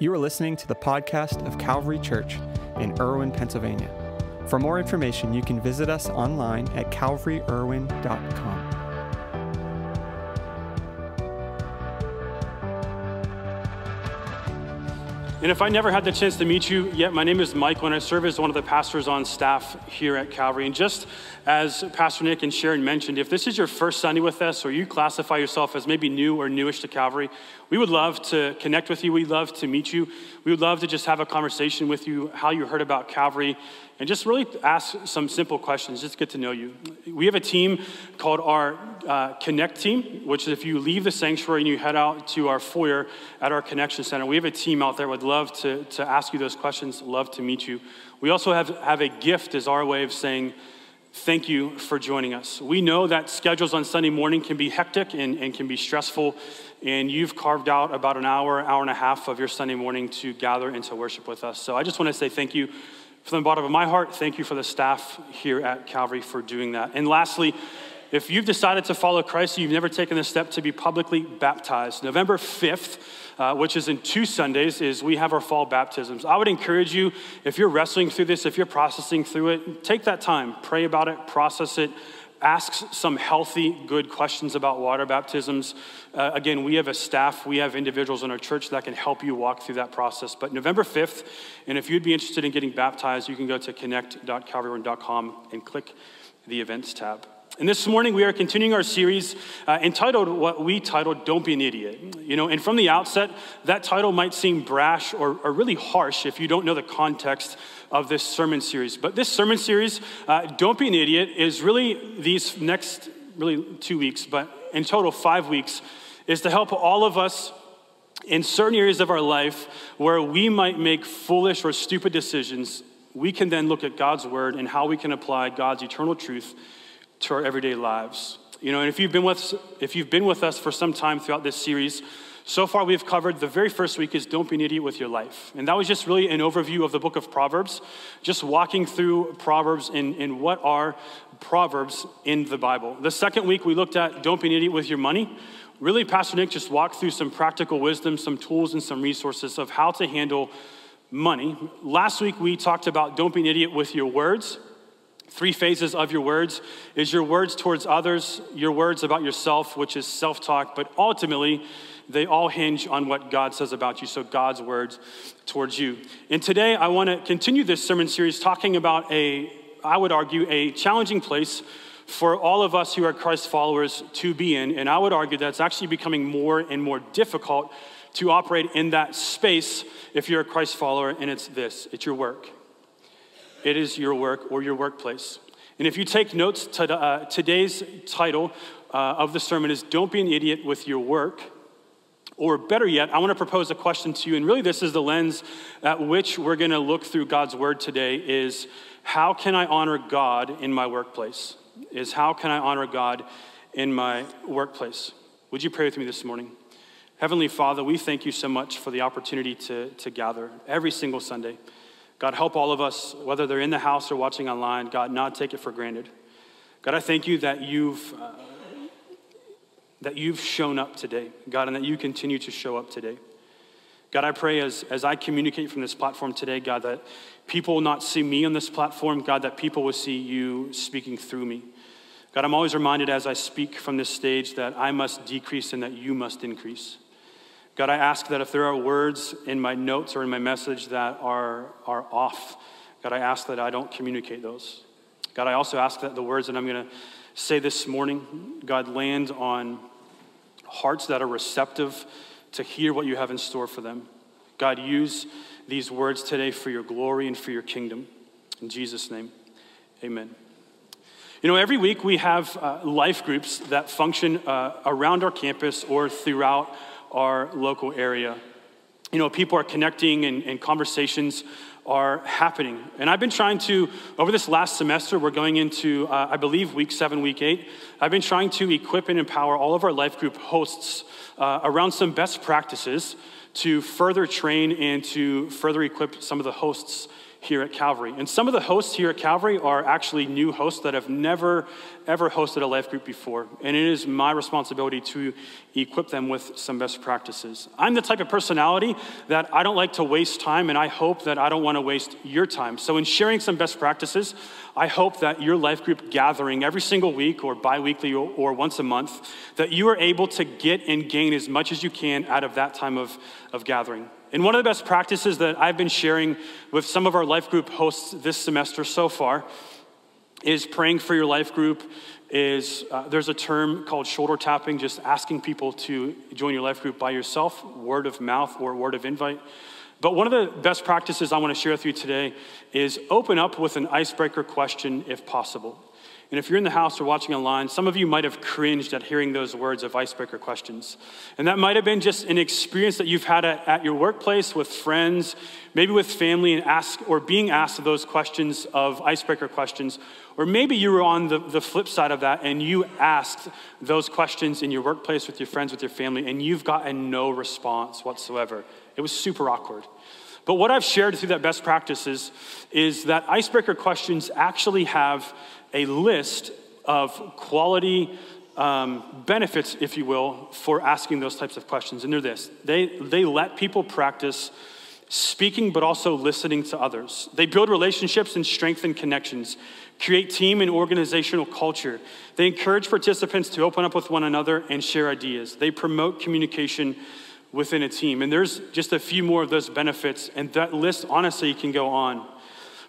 You are listening to the podcast of Calvary Church in Irwin, Pennsylvania. For more information, you can visit us online at calvaryirwin.com. And if I never had the chance to meet you yet, my name is Michael, and I serve as one of the pastors on staff here at Calvary. And just as Pastor Nick and Sharon mentioned, if this is your first Sunday with us, or you classify yourself as maybe new or newish to Calvary, we would love to connect with you. We'd love to meet you. We would love to just have a conversation with you, how you heard about Calvary, and just really ask some simple questions, just get to know you. We have a team called our uh, Connect team, which is if you leave the sanctuary and you head out to our foyer at our Connection Center, we have a team out there would love to, to ask you those questions, love to meet you. We also have, have a gift as our way of saying, Thank you for joining us. We know that schedules on Sunday morning can be hectic and, and can be stressful, and you've carved out about an hour, hour and a half of your Sunday morning to gather and to worship with us. So I just want to say thank you from the bottom of my heart, thank you for the staff here at Calvary for doing that. And lastly, if you've decided to follow Christ, you've never taken the step to be publicly baptized. November 5th, uh, which is in two Sundays, is we have our fall baptisms. I would encourage you, if you're wrestling through this, if you're processing through it, take that time, pray about it, process it, ask some healthy, good questions about water baptisms. Uh, again, we have a staff, we have individuals in our church that can help you walk through that process. But November 5th, and if you'd be interested in getting baptized, you can go to connect.calvaryirwin.com and click the events tab. And this morning we are continuing our series uh, entitled what we titled Don't Be an Idiot. You know, and from the outset, that title might seem brash or, or really harsh if you don't know the context of this sermon series. But this sermon series, uh, Don't Be an Idiot, is really these next, really two weeks, but in total five weeks, is to help all of us in certain areas of our life where we might make foolish or stupid decisions. We can then look at God's word and how we can apply God's eternal truth to our everyday lives. You know, and if you've been with, if you've been with us for some time throughout this series, so far, we've covered the very first week is Don't Be an Idiot with Your Life. And that was just really an overview of the book of Proverbs, just walking through Proverbs and, and what are Proverbs in the Bible. The second week, we looked at Don't Be an Idiot with Your Money. Really, Pastor Nick just walked through some practical wisdom, some tools, and some resources of how to handle money. Last week, we talked about Don't Be an Idiot with Your Words. Three phases of your words is your words towards others, your words about yourself, which is self talk, but ultimately, they all hinge on what God says about you, so God's words towards you. And today I want to continue this sermon series talking about a, I would argue, a challenging place for all of us who are Christ followers to be in. And I would argue that it's actually becoming more and more difficult to operate in that space if you're a Christ follower, and it's this it's your work. It is your work or your workplace. And if you take notes, to, uh, today's title uh, of the sermon is Don't Be an Idiot with Your Work. Or better yet, I want to propose a question to you, and really this is the lens at which we're going to look through God's word today is how can I honor God in my workplace? Is how can I honor God in my workplace? Would you pray with me this morning? Heavenly Father, we thank you so much for the opportunity to, to gather every single Sunday. God, help all of us, whether they're in the house or watching online, God, not take it for granted. God, I thank you that you've uh, that you've shown up today, God, and that you continue to show up today. God, I pray as, as I communicate from this platform today, God, that people will not see me on this platform, God, that people will see you speaking through me. God, I'm always reminded as I speak from this stage that I must decrease and that you must increase. God, I ask that if there are words in my notes or in my message that are, are off, God, I ask that I don't communicate those. God, I also ask that the words that I'm going to say this morning, God, land on hearts that are receptive to hear what you have in store for them. God, use these words today for your glory and for your kingdom. In Jesus' name, amen. You know, every week we have uh, life groups that function uh, around our campus or throughout our local area. You know, people are connecting and, and conversations are happening. And I've been trying to, over this last semester, we're going into, uh, I believe, week seven, week eight. I've been trying to equip and empower all of our life group hosts uh, around some best practices to further train and to further equip some of the hosts here at Calvary. And some of the hosts here at Calvary are actually new hosts that have never, ever hosted a life group before. And it is my responsibility to equip them with some best practices. I'm the type of personality that I don't like to waste time, and I hope that I don't want to waste your time. So, in sharing some best practices, I hope that your life group gathering every single week or bi weekly or, or once a month, that you are able to get and gain as much as you can out of that time of, of gathering. And one of the best practices that I've been sharing with some of our life group hosts this semester so far is praying for your life group is uh, there's a term called shoulder tapping just asking people to join your life group by yourself word of mouth or word of invite. But one of the best practices i want to share with you today is open up with an icebreaker question if possible and if you're in the house or watching online, some of you might have cringed at hearing those words of icebreaker questions. And that might have been just an experience that you've had at, your workplace with friends, maybe with family, and ask or being asked those questions of icebreaker questions. Or maybe you were on the, the flip side of that and you asked those questions in your workplace with your friends, with your family, and you've gotten no response whatsoever. It was super awkward. But what I've shared through that best practices is that icebreaker questions actually have a list of quality um, benefits, if you will, for asking those types of questions. And they're this they, they let people practice speaking, but also listening to others. They build relationships and strengthen connections, create team and organizational culture. They encourage participants to open up with one another and share ideas. They promote communication within a team. And there's just a few more of those benefits, and that list honestly can go on.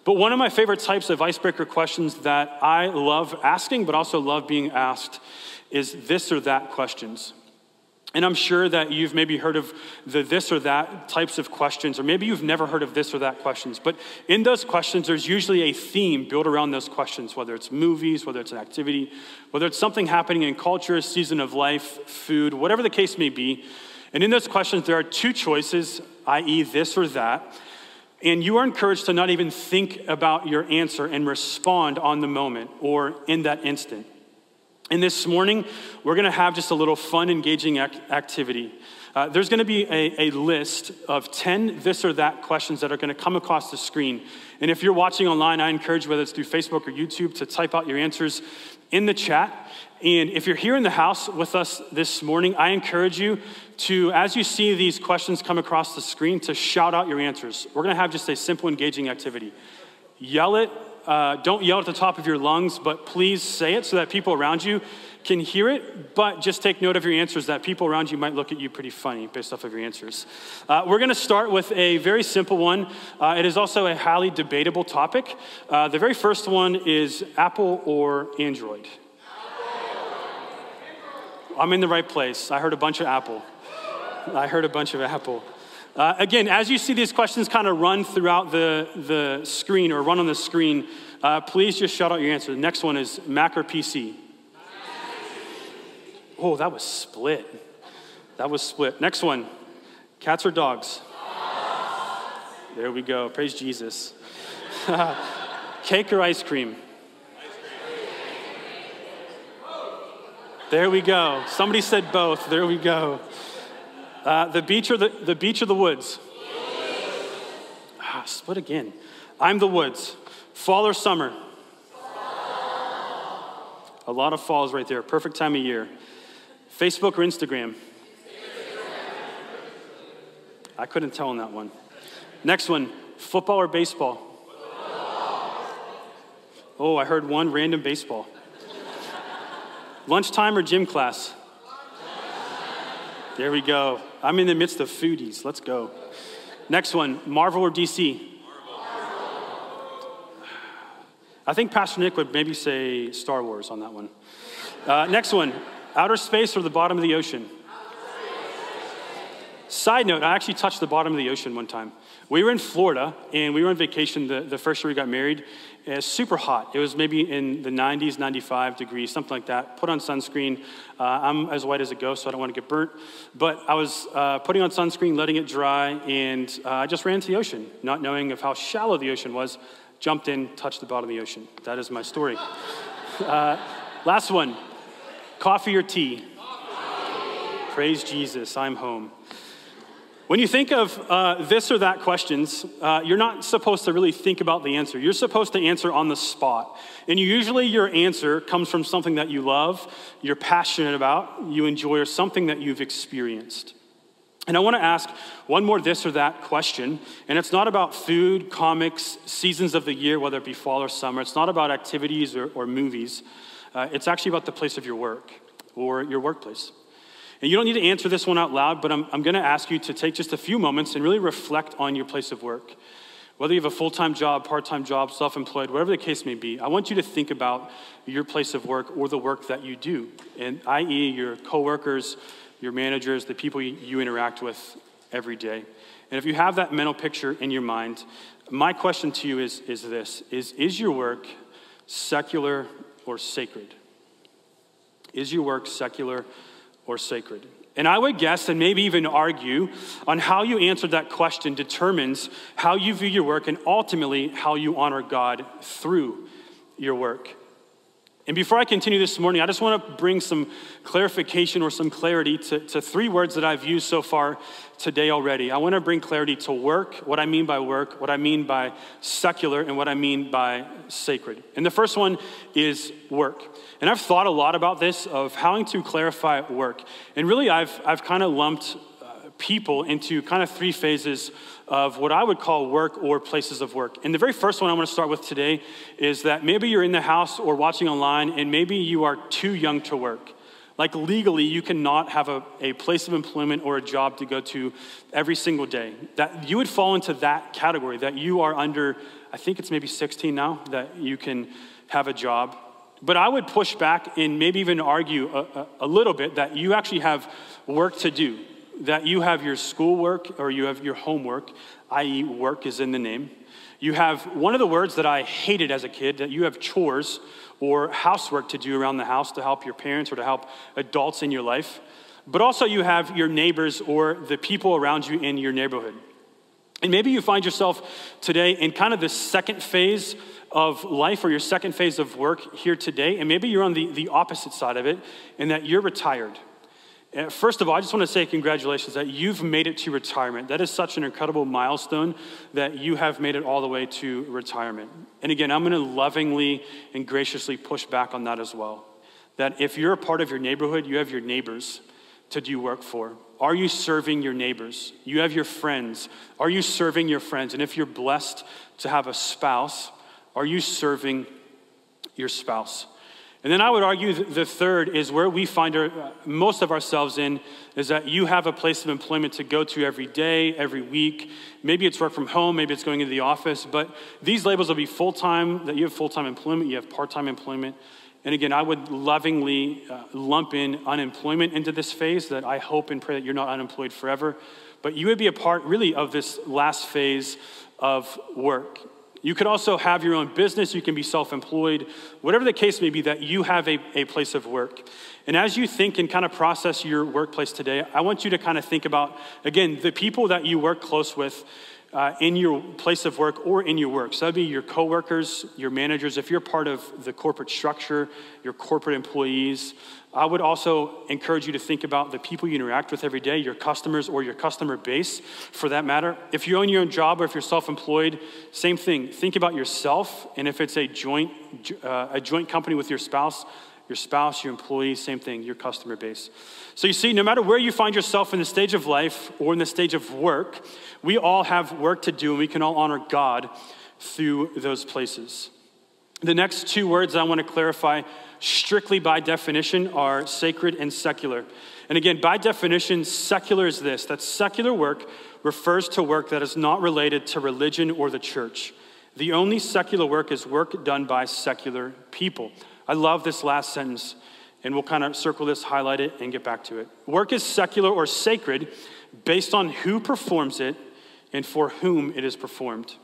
But one of my favorite types of icebreaker questions that I love asking, but also love being asked, is this or that questions. And I'm sure that you've maybe heard of the this or that types of questions, or maybe you've never heard of this or that questions. But in those questions, there's usually a theme built around those questions, whether it's movies, whether it's an activity, whether it's something happening in culture, season of life, food, whatever the case may be. And in those questions, there are two choices, i.e., this or that. And you are encouraged to not even think about your answer and respond on the moment or in that instant. And this morning, we're going to have just a little fun, engaging activity. Uh, there's going to be a, a, list of 10 this or that questions that are going to come across the screen. And if you're watching online, I encourage, whether it's through Facebook or YouTube, to type out your answers in the chat. And if you're here in the house with us this morning, I encourage you to, as you see these questions come across the screen, to shout out your answers. We're going to have just a simple, engaging activity. Yell it. Uh, don't yell at the top of your lungs, but please say it so that people around you can hear it. But just take note of your answers that people around you might look at you pretty funny based off of your answers. Uh, we're going to start with a very simple one. Uh, it is also a highly debatable topic. Uh, the very first one is Apple or Android. I'm in the right place. I heard a bunch of Apple. I heard a bunch of Apple. Uh, again, as you see these questions kind of run throughout the, the screen or run on the screen, uh, please just shout out your answer. The next one is Mac or PC. Oh, that was split. That was split. Next one cats or dogs? There we go. Praise Jesus. Cake or ice cream? There we go. Somebody said both. There we go. Uh, the beach or the, the beach or the woods? Ah, split again. I'm the woods. Fall or summer? Fall. A lot of falls right there. Perfect time of year. Facebook or Instagram? Instagram. I couldn't tell on that one. Next one football or baseball? Football. Oh, I heard one random baseball. Lunchtime or gym class? There we go. I'm in the midst of foodies. Let's go. Next one Marvel or DC? I think Pastor Nick would maybe say Star Wars on that one. Uh, next one outer space or the bottom of the ocean? Side note, I actually touched the bottom of the ocean one time. We were in Florida and we were on vacation the, the first year we got married. It was super hot. It was maybe in the 90s, 95 degrees, something like that. Put on sunscreen. Uh, I'm as white as a ghost, so I don't want to get burnt. But I was uh, putting on sunscreen, letting it dry, and uh, I just ran into the ocean, not knowing of how shallow the ocean was. Jumped in, touched the bottom of the ocean. That is my story. Uh, last one coffee or tea? Coffee. Praise Jesus, I'm home. When you think of uh, this or that questions, uh, you're not supposed to really think about the answer. You're supposed to answer on the spot. And usually your answer comes from something that you love, you're passionate about, you enjoy, or something that you've experienced. And I want to ask one more this or that question. And it's not about food, comics, seasons of the year, whether it be fall or summer. It's not about activities or, or movies. Uh, it's actually about the place of your work or your workplace. And you don't need to answer this one out loud, but I'm, I'm going to ask you to take just a few moments and really reflect on your place of work. Whether you have a full time job, part time job, self employed, whatever the case may be, I want you to think about your place of work or the work that you do, and i.e., your coworkers, your managers, the people you interact with every day. And if you have that mental picture in your mind, my question to you is, is this is, is your work secular or sacred? Is your work secular or sacred? And I would guess and maybe even argue on how you answer that question determines how you view your work and ultimately how you honor God through your work. And before I continue this morning, I just want to bring some clarification or some clarity to, to three words that I've used so far today already. I want to bring clarity to work, what I mean by work, what I mean by secular, and what I mean by sacred. And the first one is work. And I've thought a lot about this of how to clarify work. And really, I've, I've kind of lumped uh, people into kind of three phases of what I would call work or places of work. And the very first one I want to start with today is that maybe you're in the house or watching online and maybe you are too young to work. Like legally, you cannot have a, a place of employment or a job to go to every single day. That you would fall into that category, that you are under, I think it's maybe 16 now, that you can have a job. But I would push back and maybe even argue a, a, a little bit that you actually have work to do that you have your schoolwork or you have your homework, i.e., work is in the name. You have one of the words that I hated as a kid that you have chores or housework to do around the house to help your parents or to help adults in your life. But also, you have your neighbors or the people around you in your neighborhood. And maybe you find yourself today in kind of the second phase of life or your second phase of work here today. And maybe you're on the, the opposite side of it in that you're retired. First of all, I just want to say congratulations that you've made it to retirement. That is such an incredible milestone that you have made it all the way to retirement. And again, I'm going to lovingly and graciously push back on that as well. That if you're a part of your neighborhood, you have your neighbors to do work for. Are you serving your neighbors? You have your friends. Are you serving your friends? And if you're blessed to have a spouse, are you serving your spouse? And then I would argue the third is where we find our, most of ourselves in is that you have a place of employment to go to every day, every week. Maybe it's work from home, maybe it's going into the office, but these labels will be full time, that you have full time employment, you have part time employment. And again, I would lovingly uh, lump in unemployment into this phase that I hope and pray that you're not unemployed forever. But you would be a part, really, of this last phase of work. You could also have your own business, you can be self employed, whatever the case may be, that you have a, a place of work. And as you think and kind of process your workplace today, I want you to kind of think about, again, the people that you work close with uh, in your place of work or in your work. So that'd be your coworkers, your managers. If you're part of the corporate structure, your corporate employees, I would also encourage you to think about the people you interact with every day, your customers or your customer base for that matter. If you own your own job or if you're self employed, same thing. Think about yourself, and if it's a joint, uh, a joint company with your spouse, your spouse, your employees, same thing, your customer base. So you see, no matter where you find yourself in the stage of life or in the stage of work, we all have work to do and we can all honor God through those places. The next two words I want to clarify strictly by definition are sacred and secular. And again, by definition, secular is this that secular work refers to work that is not related to religion or the church. The only secular work is work done by secular people. I love this last sentence, and we'll kind of circle this, highlight it, and get back to it. Work is secular or sacred based on who performs it and for whom it is performed.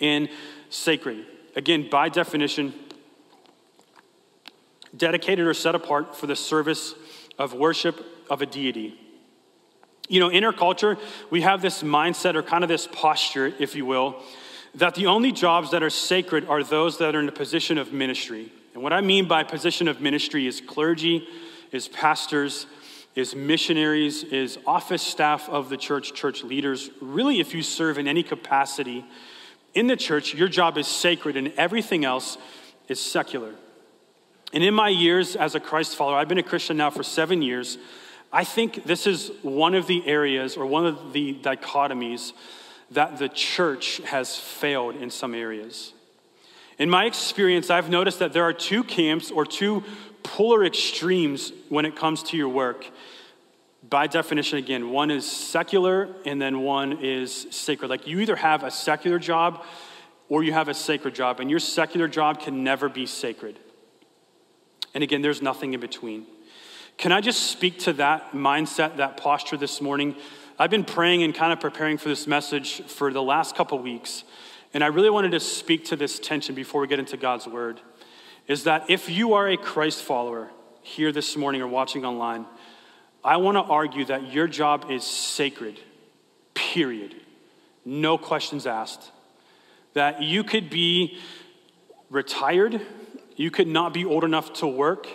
And sacred, again, by definition, dedicated or set apart for the service of worship of a deity. You know, in our culture, we have this mindset or kind of this posture, if you will, that the only jobs that are sacred are those that are in a position of ministry. And what I mean by position of ministry is clergy, is pastors, is missionaries, is office staff of the church, church leaders. Really, if you serve in any capacity in the church, your job is sacred and everything else is secular. And in my years as a Christ follower, I've been a Christian now for seven years. I think this is one of the areas or one of the dichotomies that the church has failed in some areas. In my experience, I've noticed that there are two camps or two polar extremes when it comes to your work. By definition, again, one is secular and then one is sacred. Like you either have a secular job or you have a sacred job, and your secular job can never be sacred. And again, there's nothing in between. Can I just speak to that mindset, that posture this morning? I've been praying and kind of preparing for this message for the last couple weeks. And I really wanted to speak to this tension before we get into God's word. Is that if you are a Christ follower here this morning or watching online, I want to argue that your job is sacred, period. No questions asked. That you could be retired, you could not be old enough to work,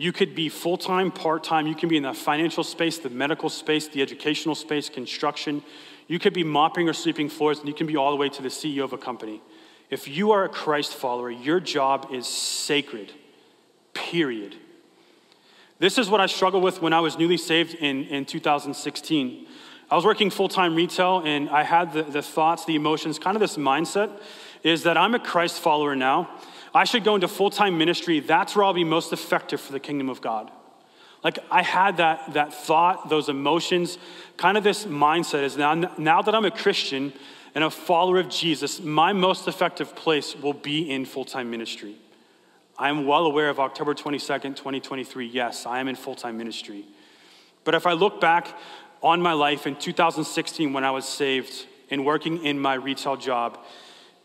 you could be full time, part time. You can be in the financial space, the medical space, the educational space, construction. You could be mopping or sweeping floors, and you can be all the way to the CEO of a company. If you are a Christ follower, your job is sacred, period. This is what I struggled with when I was newly saved in, in 2016. I was working full time retail, and I had the, the thoughts, the emotions, kind of this mindset is that I'm a Christ follower now. I should go into full time ministry. That's where I'll be most effective for the kingdom of God. Like I had that, that thought, those emotions, kind of this mindset is now, now that I'm a Christian and a follower of Jesus, my most effective place will be in full time ministry. I am well aware of October 22nd, 2023. Yes, I am in full time ministry. But if I look back on my life in 2016 when I was saved and working in my retail job,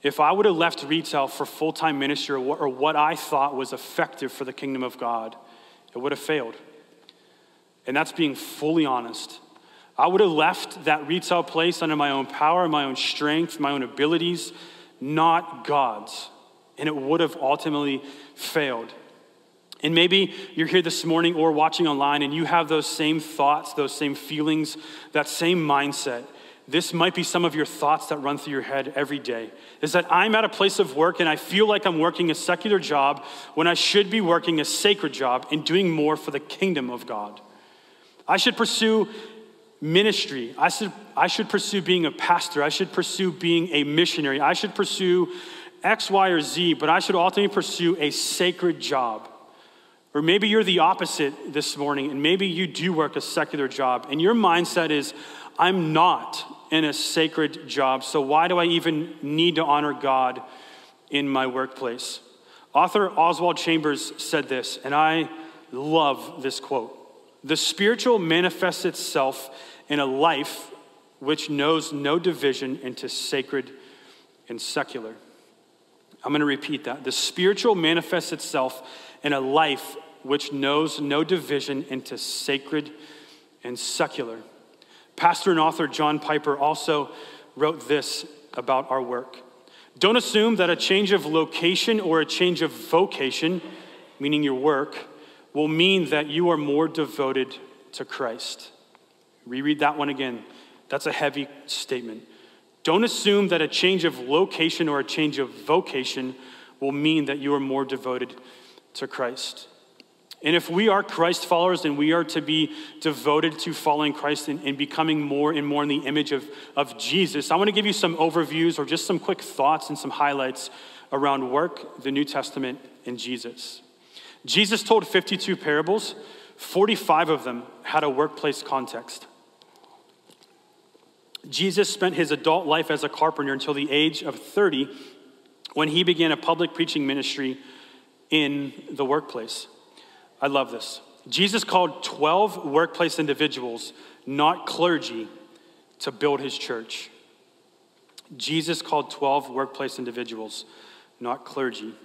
if I would have left retail for full time ministry or what I thought was effective for the kingdom of God, it would have failed. And that's being fully honest. I would have left that retail place under my own power, my own strength, my own abilities, not God's. And it would have ultimately failed. And maybe you're here this morning or watching online and you have those same thoughts, those same feelings, that same mindset this might be some of your thoughts that run through your head every day is that I'm at a place of work and I feel like I'm working a secular job when I should be working a sacred job and doing more for the kingdom of God. I should pursue ministry. I should, I should pursue being a pastor. I should pursue being a missionary. I should pursue X, Y, or Z, but I should ultimately pursue a sacred job. Or maybe you're the opposite this morning, and maybe you do work a secular job, and your mindset is, I'm not in a sacred job, so why do I even need to honor God in my workplace? Author Oswald Chambers said this, and I love this quote The spiritual manifests itself in a life which knows no division into sacred and secular. I'm going to repeat that. The spiritual manifests itself in a life which knows no division into sacred and secular. Pastor and author John Piper also wrote this about our work. Don't assume that a change of location or a change of vocation, meaning your work, will mean that you are more devoted to Christ. Reread that one again. That's a heavy statement. Don't assume that a change of location or a change of vocation will mean that you are more devoted to Christ. And if we are Christ followers and we are to be devoted to following Christ and, and, becoming more and more in the image of, of Jesus, I want to give you some overviews or just some quick thoughts and some highlights around work, the New Testament, and Jesus. Jesus told 52 parables, 45 of them had a workplace context. Jesus spent his adult life as a carpenter until the age of 30 when he began a public preaching ministry in the workplace. I love this. Jesus called 12 workplace individuals, not clergy, to build his church. Jesus called 12 workplace individuals, not clergy,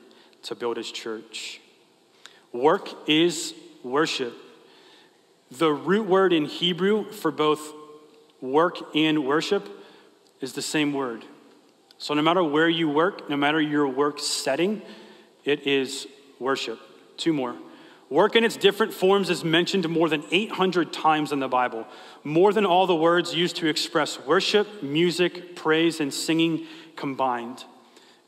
to build his church. Work is worship. The root word in Hebrew for both work and worship is the same word. So, no matter where you work, no matter your work setting, it is worship. Two more. Work in its different forms is mentioned more than 800 times in the Bible, more than all the words used to express worship, music, praise, and singing combined.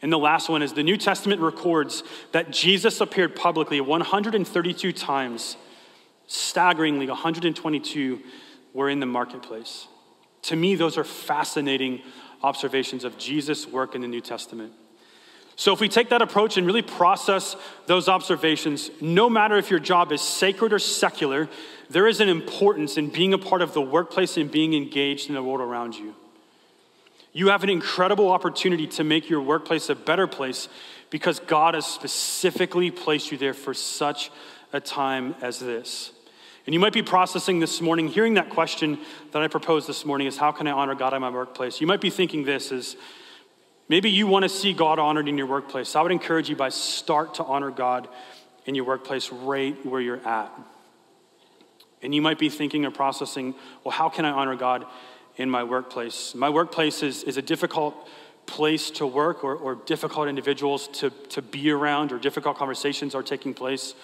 And the last one is the New Testament records that Jesus appeared publicly 132 times. Staggeringly, 122 were in the marketplace. To me, those are fascinating observations of Jesus' work in the New Testament. So, if we take that approach and really process those observations, no matter if your job is sacred or secular, there is an importance in being a part of the workplace and being engaged in the world around you. You have an incredible opportunity to make your workplace a better place because God has specifically placed you there for such a time as this. And you might be processing this morning, hearing that question that I proposed this morning is how can I honor God in my workplace? You might be thinking this is maybe you want to see God honored in your workplace. I would encourage you by start to honor God in your workplace right where you're at. And you might be thinking or processing, well, how can I honor God in my workplace? My workplace is, is a difficult place to work or, or difficult individuals to, to be around or difficult conversations are taking place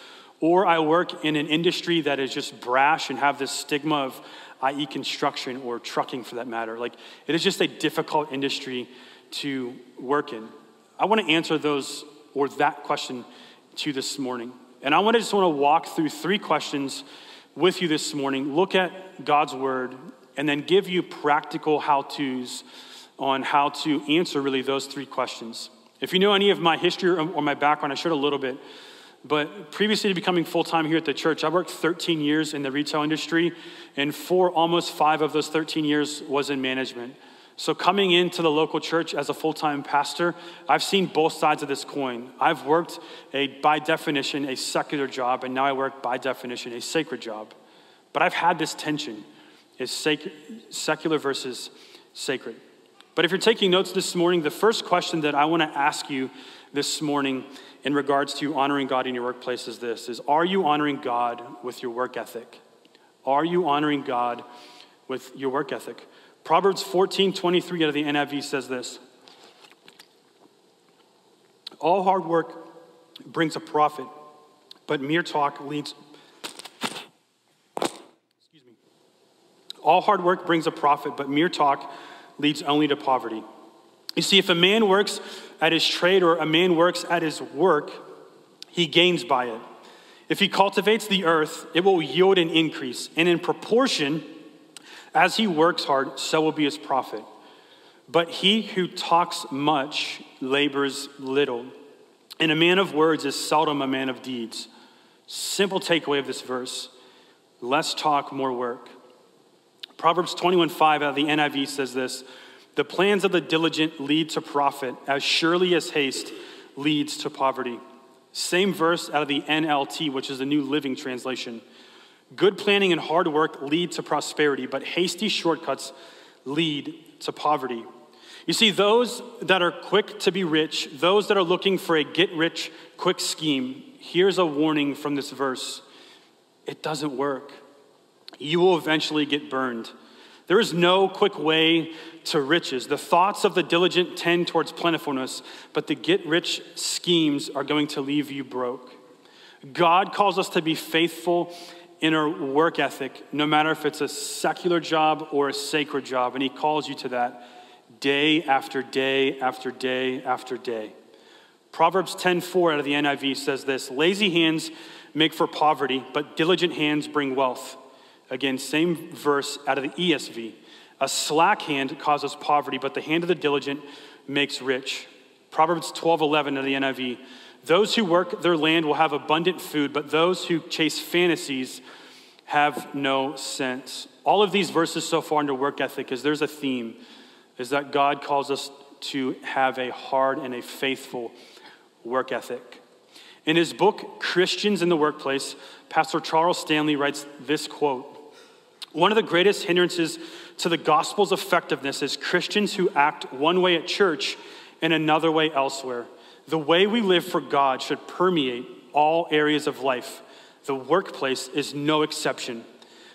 or I work in an industry that is just brash and have this stigma of, i.e., construction or trucking for that matter. Like, it is just a difficult industry to work in. I want to answer those or that question to this morning. And I want to just want to walk through three questions with you this morning, look at God's word, and then give you practical how to's on how to answer really those three questions. If you know any of my history or my background, I shared a little bit. But previously to becoming full time here at the church, I worked 13 years in the retail industry, and for almost five of those 13 years was in management. So, coming into the local church as a full time pastor, I've seen both sides of this coin. I've worked a, by definition, a secular job, and now I work by definition, a sacred job. But I've had this tension is sec- secular versus sacred. But if you're taking notes this morning, the first question that I want to ask you this morning in regards to honoring God in your workplace is this is are you honoring God with your work ethic? Are you honoring God with your work ethic? Proverbs 14, 23 out of the NIV says this. All hard work brings a profit, but mere talk leads Excuse me. All hard work brings a profit, but mere talk leads only to poverty. You see, if a man works at his trade or a man works at his work, he gains by it. If he cultivates the earth, it will yield an increase. And in proportion, as he works hard, so will be his profit. But he who talks much labors little. And a man of words is seldom a man of deeds. Simple takeaway of this verse less talk, more work. Proverbs 21 5 out of the NIV says this the plans of the diligent lead to profit, as surely as haste leads to poverty. Same verse out of the NLT, which is the New Living Translation. Good planning and hard work lead to prosperity, but hasty shortcuts lead to poverty. You see, those that are quick to be rich, those that are looking for a get rich quick scheme, here's a warning from this verse it doesn't work. You will eventually get burned. There is no quick way to riches. The thoughts of the diligent tend towards plentifulness, but the get rich schemes are going to leave you broke. God calls us to be faithful in our work ethic, no matter if it's a secular job or a sacred job, and He calls you to that day after day after day after day. Proverbs 10:4 out of the NIV says this, lazy hands make for poverty, but diligent hands bring wealth. Again, same verse out of the ESV. A slack hand causes poverty, but the hand of the diligent makes rich. Proverbs 12 11 of the NIV. Those who work their land will have abundant food, but those who chase fantasies have no sense. All of these verses so far under work ethic is there's a theme, is that God calls us to have a hard and a faithful work ethic. In his book, Christians in the Workplace, Pastor Charles Stanley writes this quote one of the greatest hindrances to the gospel's effectiveness is Christians who act one way at church and another way elsewhere. The way we live for God should permeate all areas of life. The workplace is no exception.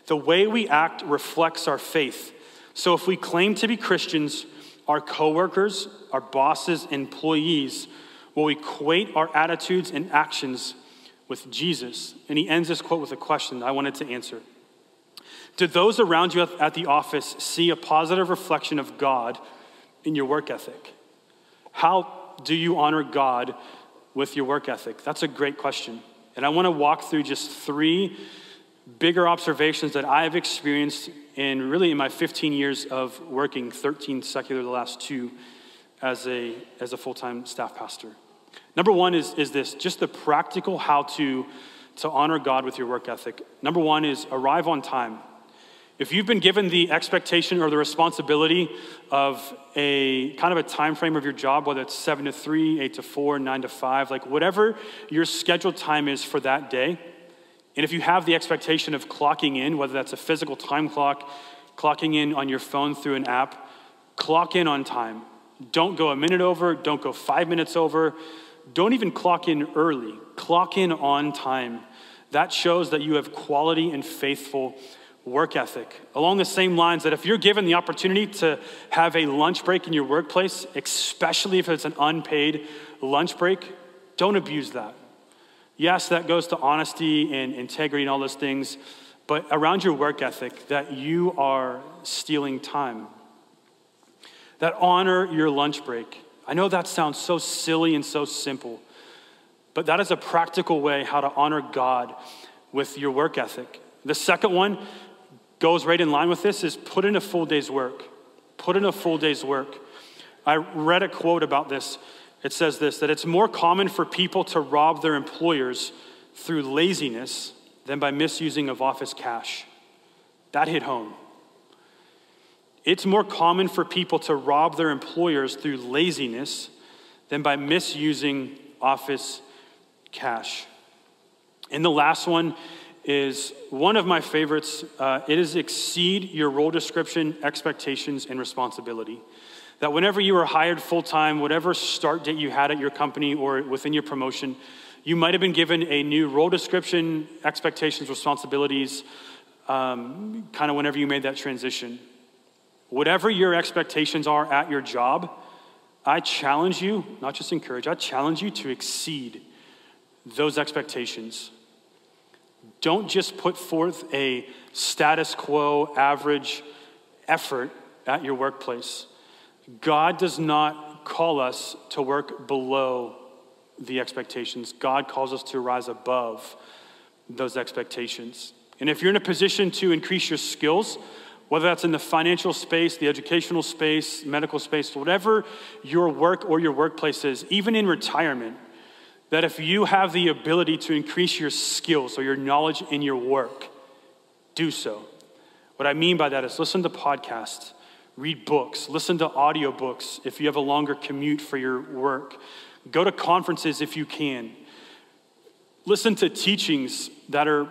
The way we act reflects our faith. So if we claim to be Christians, our coworkers, our bosses, employees will equate our attitudes and actions with Jesus. And he ends this quote with a question I wanted to answer. Did those around you at the office see a positive reflection of God in your work ethic? How do you honor God with your work ethic? That's a great question. And I want to walk through just three bigger observations that I have experienced in really in my 15 years of working, 13 secular, the last two as a, as a full time staff pastor. Number one is, is this just the practical how to, to honor God with your work ethic. Number one is arrive on time. If you've been given the expectation or the responsibility of a kind of a time frame of your job, whether it's seven to three, eight to four, nine to five, like whatever your scheduled time is for that day, and if you have the expectation of clocking in, whether that's a physical time clock, clocking in on your phone through an app, clock in on time. Don't go a minute over, don't go five minutes over, don't even clock in early. Clock in on time. That shows that you have quality and faithful work ethic. Along the same lines, that if you're given the opportunity to have a lunch break in your workplace, especially if it's an unpaid lunch break, don't abuse that. Yes, that goes to honesty and integrity and all those things, but around your work ethic, that you are stealing time. That honor your lunch break. I know that sounds so silly and so simple, but that is a practical way how to honor God with your work ethic. The second one goes right in line with this is put in a full day's work. Put in a full day's work. I read a quote about this it says this that it's more common for people to rob their employers through laziness than by misusing of office cash. That hit home. It's more common for people to rob their employers through laziness than by misusing office cash. And the last one is one of my favorites. Uh, it is exceed your role description, expectations, and responsibility that whenever you were hired full time, whatever start date you had at your company or within your promotion, you might have been given a new role description, expectations, responsibilities, um, kind of whenever you made that transition. Whatever your expectations are at your job, I challenge you, not just encourage, I challenge you to exceed those expectations. Don't just put forth a status quo, average effort at your workplace. God does not call us to work below the expectations. God calls us to rise above those expectations. And if you're in a position to increase your skills, whether that's in the financial space, the educational space, medical space, whatever your work or your workplace is, even in retirement, that if you have the ability to increase your skills or your knowledge in your work, do so. What I mean by that is listen to podcasts Read books, listen to audiobooks if you have a longer commute for your work. Go to conferences if you can. Listen to teachings that are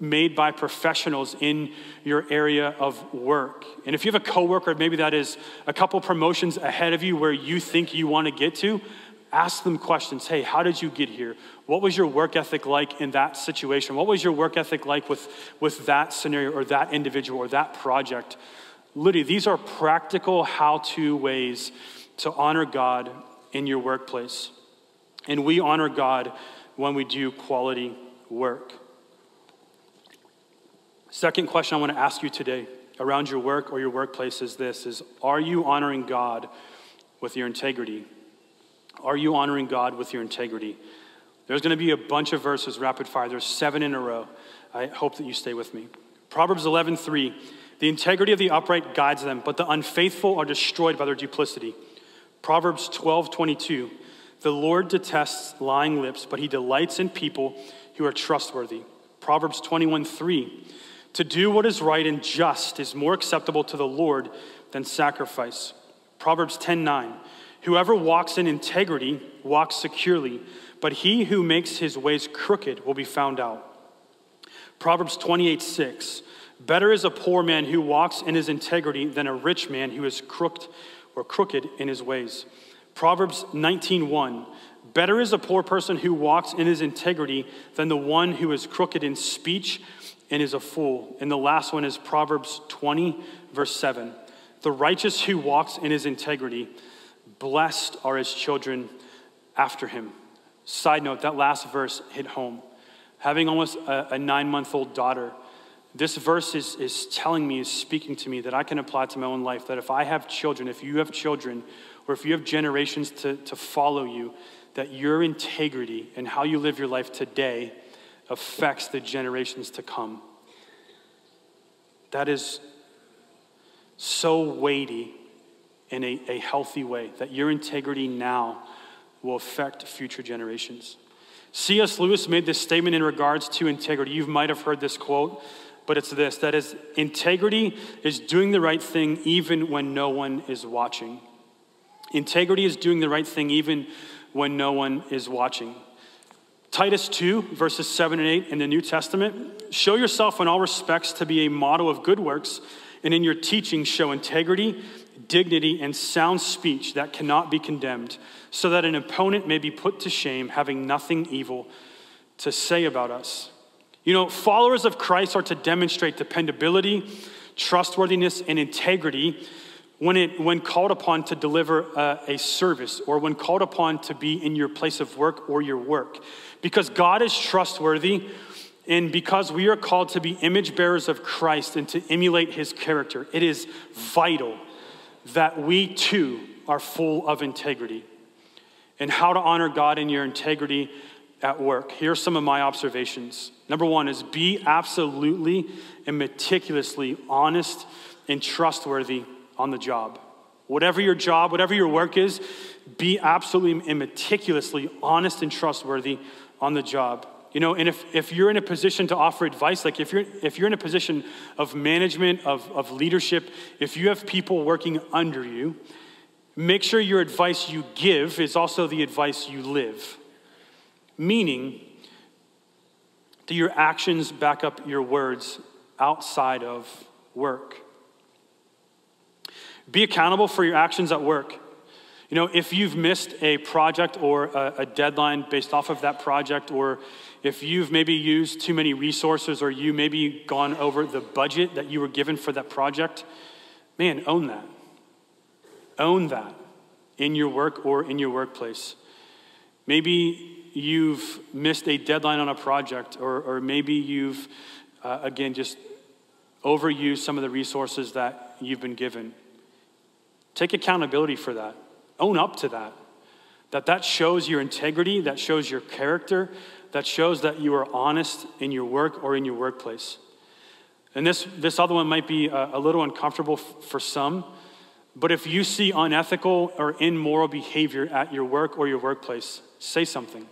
made by professionals in your area of work. And if you have a coworker, maybe that is a couple promotions ahead of you where you think you want to get to, ask them questions. Hey, how did you get here? What was your work ethic like in that situation? What was your work ethic like with, with that scenario or that individual or that project? Literally, these are practical how to ways to honor God in your workplace. And we honor God when we do quality work. Second question I want to ask you today around your work or your workplace is this is are you honoring God with your integrity? Are you honoring God with your integrity? There's going to be a bunch of verses rapid fire. There's 7 in a row. I hope that you stay with me. Proverbs 11:3 the integrity of the upright guides them, but the unfaithful are destroyed by their duplicity. Proverbs 12 22. The Lord detests lying lips, but he delights in people who are trustworthy. Proverbs 21 3. To do what is right and just is more acceptable to the Lord than sacrifice. Proverbs 10 9. Whoever walks in integrity walks securely, but he who makes his ways crooked will be found out. Proverbs 28 6. Better is a poor man who walks in his integrity than a rich man who is crooked or crooked in his ways. Proverbs 19:1 Better is a poor person who walks in his integrity than the one who is crooked in speech and is a fool. And the last one is Proverbs 20 verse 7. The righteous who walks in his integrity, blessed are his children after him. Side note, that last verse hit home. having almost a, a nine month old daughter, this verse is, is telling me, is speaking to me that I can apply to my own life. That if I have children, if you have children, or if you have generations to, to follow you, that your integrity and how you live your life today affects the generations to come. That is so weighty in a, a healthy way, that your integrity now will affect future generations. C.S. Lewis made this statement in regards to integrity. You might have heard this quote but it's this that is, integrity is doing the right thing even when no one is watching. Integrity is doing the right thing even when no one is watching. Titus 2, verses 7 and 8 in the New Testament show yourself in all respects to be a model of good works, and in your teaching, show integrity, dignity, and sound speech that cannot be condemned, so that an opponent may be put to shame, having nothing evil to say about us. You know, followers of Christ are to demonstrate dependability, trustworthiness, and integrity when, it, when called upon to deliver a, a service or when called upon to be in your place of work or your work. Because God is trustworthy, and because we are called to be image bearers of Christ and to emulate his character, it is vital that we too are full of integrity. And how to honor God in your integrity at work. Here are some of my observations. Number one is be absolutely and meticulously honest and trustworthy on the job. Whatever your job, whatever your work is, be absolutely and meticulously honest and trustworthy on the job. You know, and if, if you're in a position to offer advice, like if you're, if you're in a position of management, of, of leadership, if you have people working under you, make sure your advice you give is also the advice you live. Meaning, do your actions back up your words outside of work? Be accountable for your actions at work. You know, if you've missed a project or a, a, deadline based off of that project, or if you've maybe used too many resources, or you maybe gone over the budget that you were given for that project, man, own that. Own that in your work or in your workplace. Maybe you've missed a deadline on a project, or, or maybe you've, uh, again, just overused some of the resources that you've been given. Take accountability for that. Own up to that. That that shows your integrity, that shows your character, that shows that you are honest in your work or in your workplace. And this, this other one might be a, a little uncomfortable f- for some, but if you see unethical or immoral behavior at your work or your workplace, say something.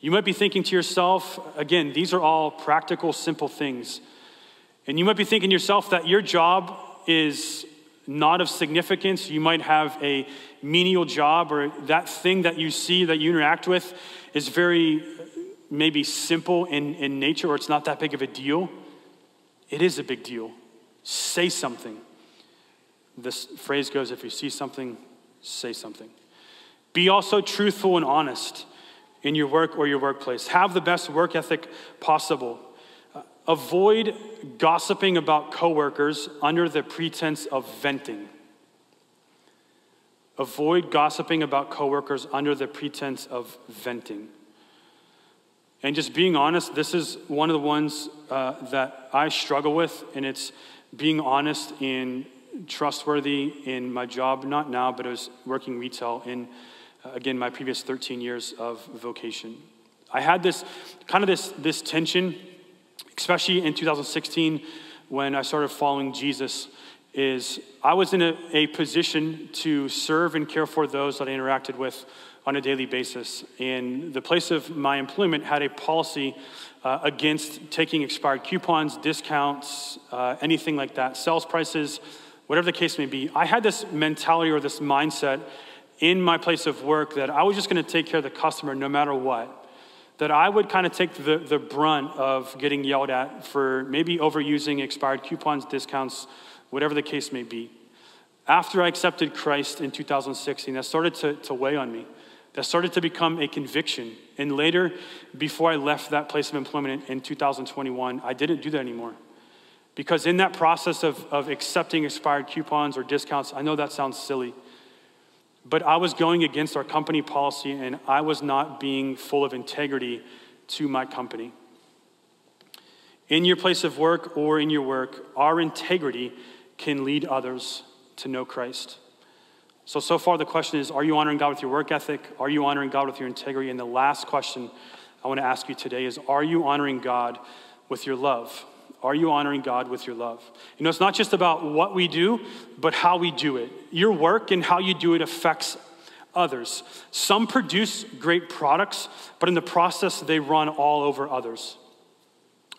You might be thinking to yourself, again, these are all practical, simple things. And you might be thinking to yourself that your job is not of significance. You might have a menial job, or that thing that you see that you interact with is very maybe simple in, in nature, or it's not that big of a deal. It is a big deal. Say something. This phrase goes if you see something, say something. Be also truthful and honest in your work or your workplace. Have the best work ethic possible. Uh, avoid gossiping about coworkers under the pretense of venting. Avoid gossiping about coworkers under the pretense of venting. And just being honest, this is one of the ones uh, that I struggle with, and it's being honest and trustworthy in my job, not now, but I was working retail in uh, again, my previous 13 years of vocation. I had this kind of this, this tension, especially in 2016 when I started following Jesus, is I was in a, a position to serve and care for those that I interacted with on a daily basis. And the place of my employment had a policy uh, against taking expired coupons, discounts, uh, anything like that, sales prices, whatever the case may be. I had this mentality or this mindset in my place of work that I was just going to take care of the customer no matter what. That I would kind of take the, the brunt of getting yelled at for maybe overusing expired coupons, discounts, whatever the case may be. After I accepted Christ in 2016, that started to, to weigh on me. That started to become a conviction. And later, before I left that place of employment in, in 2021, I didn't do that anymore. Because in that process of, of accepting expired coupons or discounts, I know that sounds silly. But I was going against our company policy and I was not being full of integrity to my company. in your place of work or in your work, our integrity can lead others to know Christ. So, so far, the question is Are you honoring God with your work ethic? Are you honoring God with your integrity? And the last question I want to ask you today is Are you honoring God with your love? Are you honoring God with your love? You know, it's not just about what we do, but how we do it. Your work and how you do it affects others. Some produce great products, but in the process, they run all over others.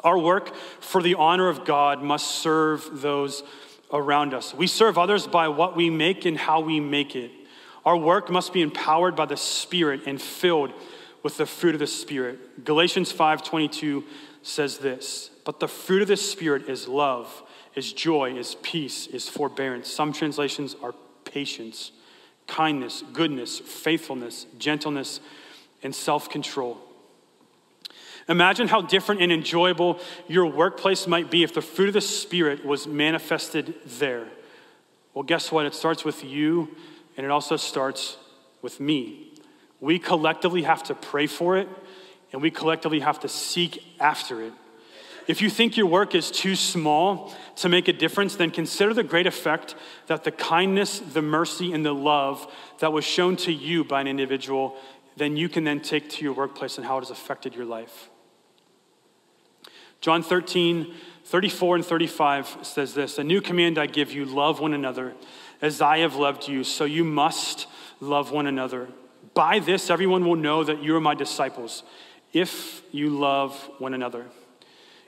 Our work for the honor of God must serve those around us. We serve others by what we make and how we make it. Our work must be empowered by the Spirit and filled with the fruit of the Spirit. Galatians 5:22 says this, "But the fruit of the Spirit is love, is joy, is peace, is forbearance." Some translations are patience, kindness, goodness, faithfulness, gentleness, and self-control. Imagine how different and enjoyable your workplace might be if the fruit of the Spirit was manifested there. Well, guess what? It starts with you, and it also starts with me. We collectively have to pray for it, and we collectively have to seek after it. If you think your work is too small to make a difference, then consider the great effect that the kindness, the mercy, and the love that was shown to you by an individual, then you can then take to your workplace and how it has affected your life. John 13, 34 and 35 says this A new command I give you love one another as I have loved you, so you must love one another. By this, everyone will know that you are my disciples, if you love one another.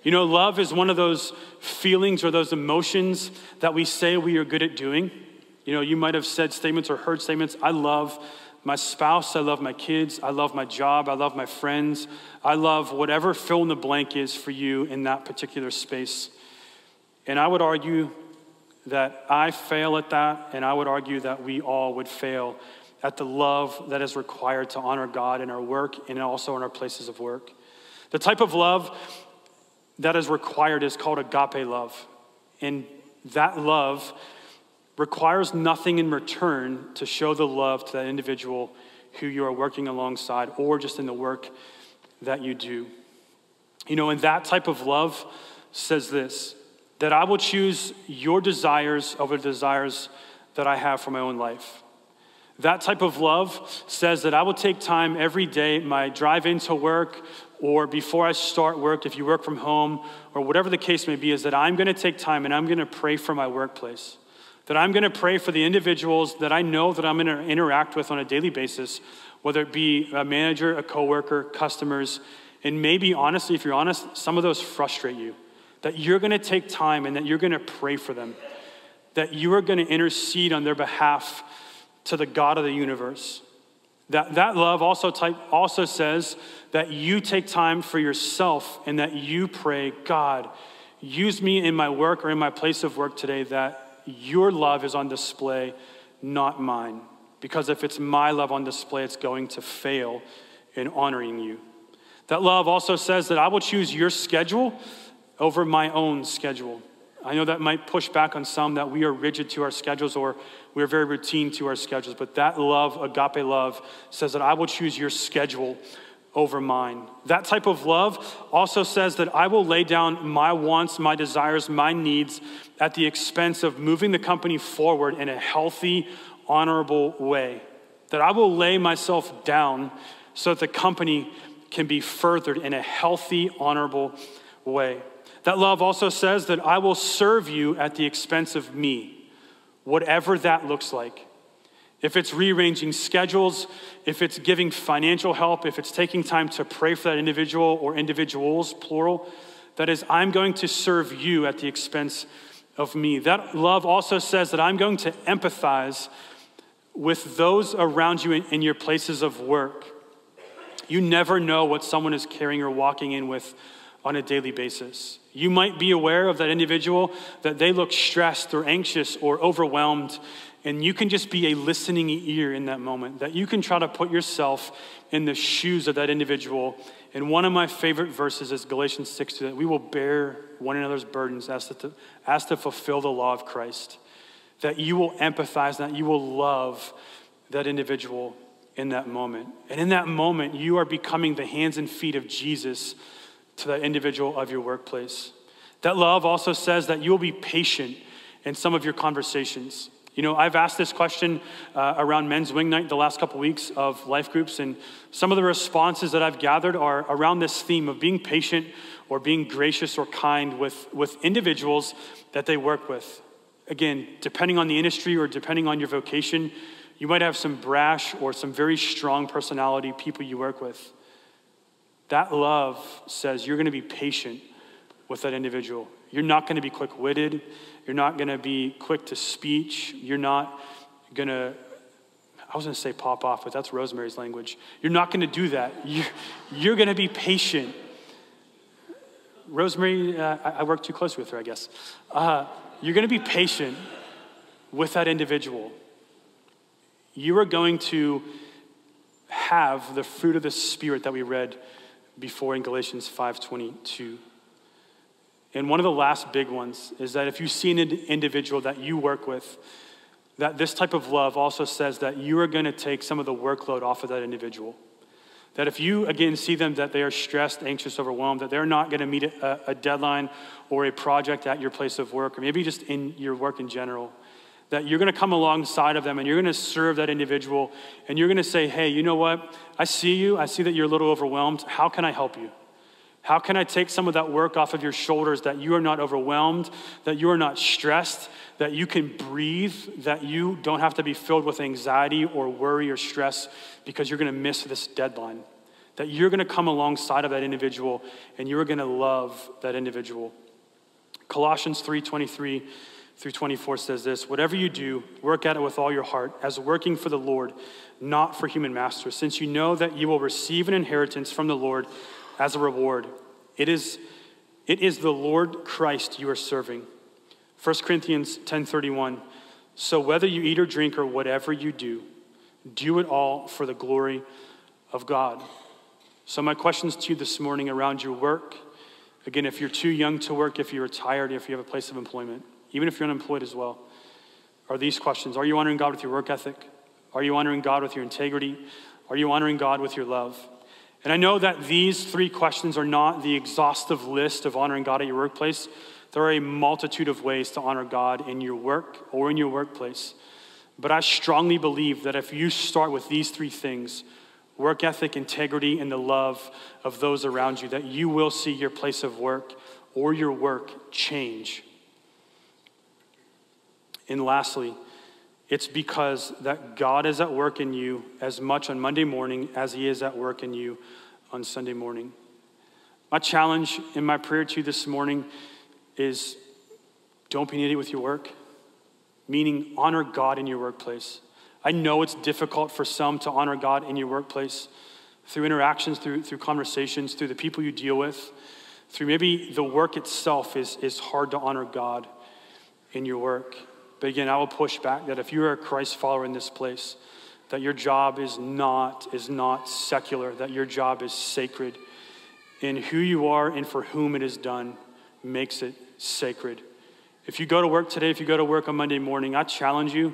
You know, love is one of those feelings or those emotions that we say we are good at doing. You know, you might have said statements or heard statements, I love my spouse, I love my kids, I love my job, I love my friends, I love whatever fill in the blank is for you in that particular space. And I would argue that I fail at that, and I would argue that we all would fail at the love that is required to honor God in our work and also in our places of work. The type of love that is required is called agape love. And that love requires nothing in return to show the love to that individual who you are working alongside or just in the work that you do. You know, and that type of love says this that I will choose your desires over the desires that I have for my own life. That type of love says that I will take time every day, my drive into work or before I start work, if you work from home or whatever the case may be, is that I'm going to take time and I'm going to pray for my workplace that I'm going to pray for the individuals that I know that I'm going to interact with on a daily basis, whether it be a manager, a coworker, customers, and maybe honestly, if you're honest, some of those frustrate you. That you're going to take time and that you're going to pray for them, that you are going to intercede on their behalf to the God of the universe. That, that love also, type, also says that you take time for yourself and that you pray, God, use me in my work or in my place of work today that your love is on display, not mine. Because if it's my love on display, it's going to fail in honoring you. That love also says that I will choose your schedule over my own schedule. I know that might push back on some that we are rigid to our schedules or we're very routine to our schedules, but that love, agape love, says that I will choose your schedule over mine. That type of love also says that I will lay down my wants, my desires, my needs at the expense of moving the company forward in a healthy, honorable way. That I will lay myself down so that the company can be furthered in a healthy, honorable way. That love also says that I will serve you at the expense of me, whatever that looks like. If it's rearranging schedules, if it's giving financial help, if it's taking time to pray for that individual or individuals, plural, that is, I'm going to serve you at the expense of me. That love also says that I'm going to empathize with those around you in, in your places of work. You never know what someone is carrying or walking in with on a daily basis. You might be aware of that individual that they look stressed or anxious or overwhelmed and you can just be a listening ear in that moment, that you can try to put yourself in the shoes of that individual. And one of my favorite verses is Galatians 6 that we will bear one another's burdens as to, as to fulfill the law of Christ. That you will empathize, that you will love that individual in that moment. And in that moment, you are becoming the hands and feet of Jesus to that individual of your workplace. That love also says that you will be patient in some of your conversations. You know, I've asked this question uh, around men's wing night the last couple weeks of life groups, and some of the responses that I've gathered are around this theme of being patient or being gracious or kind with, with individuals that they work with. Again, depending on the industry or depending on your vocation, you might have some brash or some very strong personality people you work with. That love says you're going to be patient with that individual. You're not going to be quick witted. You're not going to be quick to speech. You're not going to, I was going to say pop off, but that's Rosemary's language. You're not going to do that. You're, you're going to be patient. Rosemary, uh, I work too close with her, I guess. Uh, you're going to be patient with that individual. You are going to have the fruit of the Spirit that we read before in Galatians 5:22. And one of the last big ones is that if you see an individual that you work with, that this type of love also says that you are going to take some of the workload off of that individual. That if you, again, see them that they are stressed, anxious, overwhelmed, that they're not going to meet a, a deadline or a project at your place of work, or maybe just in your work in general, that you're going to come alongside of them and you're going to serve that individual and you're going to say, hey, you know what? I see you. I see that you're a little overwhelmed. How can I help you? How can I take some of that work off of your shoulders that you are not overwhelmed, that you are not stressed, that you can breathe, that you don't have to be filled with anxiety or worry or stress because you're going to miss this deadline? That you're going to come alongside of that individual and you're going to love that individual. Colossians 3:23 through 24 says this, whatever you do, work at it with all your heart as working for the Lord, not for human masters, since you know that you will receive an inheritance from the Lord as a reward. It is, it is the Lord Christ you are serving. 1 Corinthians 10:31. So whether you eat or drink or whatever you do, do it all for the glory of God. So my questions to you this morning around your work. Again, if you're too young to work, if you're retired, if you have a place of employment, even if you're unemployed as well, are these questions. Are you honoring God with your work ethic? Are you honoring God with your integrity? Are you honoring God with your love? And I know that these three questions are not the exhaustive list of honoring God at your workplace. There are a multitude of ways to honor God in your work or in your workplace. But I strongly believe that if you start with these three things work ethic, integrity, and the love of those around you that you will see your place of work or your work change. And lastly, it's because that God is at work in you as much on Monday morning as He is at work in you on Sunday morning. My challenge in my prayer to you this morning is don't be an idiot with your work, meaning honor God in your workplace. I know it's difficult for some to honor God in your workplace through interactions, through, through conversations, through the people you deal with, through maybe the work itself is, is hard to honor God in your work. But again, I will push back that if you are a Christ follower in this place, that your job is not is not secular, that your job is sacred. And who you are and for whom it is done makes it sacred. If you go to work today, if you go to work on Monday morning, I challenge you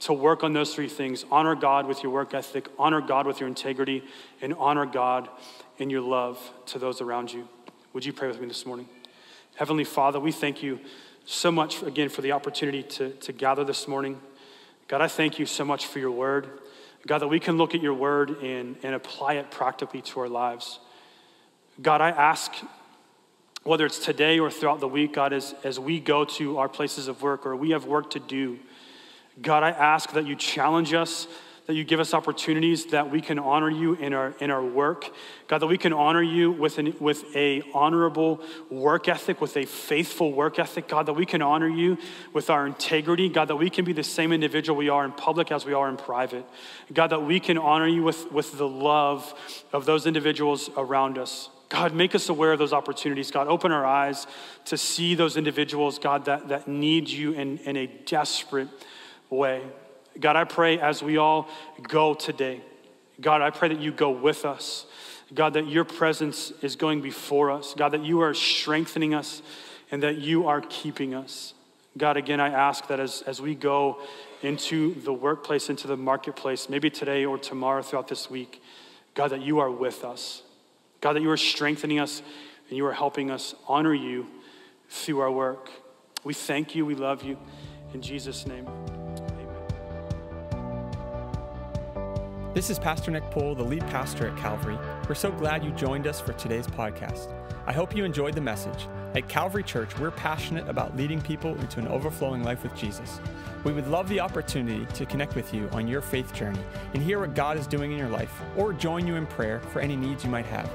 to work on those three things honor God with your work ethic, honor God with your integrity, and honor God in your love to those around you. Would you pray with me this morning? Heavenly Father, we thank you so much again for the opportunity to, to gather this morning. God, I thank you so much for your word. God, that we can look at your word and, and apply it practically to our lives. God, I ask, whether it's today or throughout the week, God, as, as we go to our places of work or we have work to do, God, I ask that you challenge us that you give us opportunities that we can honor you in our, in our work. God, that we can honor you with, an, with a honorable work ethic, with a faithful work ethic. God, that we can honor you with our integrity. God, that we can be the same individual we are in public as we are in private. God, that we can honor you with, with the love of those individuals around us. God, make us aware of those opportunities. God, open our eyes to see those individuals, God, that, that need you in, in a desperate way. God, I pray as we all go today, God, I pray that you go with us. God, that your presence is going before us. God, that you are strengthening us and that you are keeping us. God, again, I ask that as, as we go into the workplace, into the marketplace, maybe today or tomorrow throughout this week, God, that you are with us. God, that you are strengthening us and you are helping us honor you through our work. We thank you. We love you. In Jesus' name. This is Pastor Nick Poole, the lead pastor at Calvary. We're so glad you joined us for today's podcast. I hope you enjoyed the message. At Calvary Church, we're passionate about leading people into an overflowing life with Jesus. We would love the opportunity to connect with you on your faith journey and hear what God is doing in your life, or join you in prayer for any needs you might have.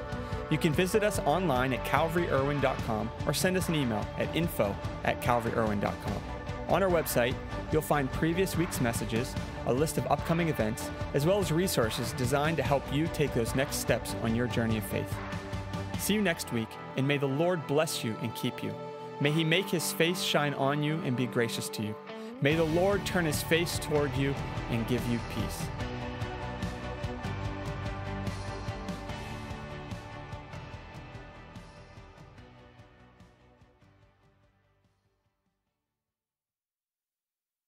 You can visit us online at calvaryirwin.com or send us an email at info at calvaryirwin.com. On our website, you'll find previous week's messages, a list of upcoming events, as well as resources designed to help you take those next steps on your journey of faith. See you next week, and may the Lord bless you and keep you. May he make his face shine on you and be gracious to you. May the Lord turn his face toward you and give you peace.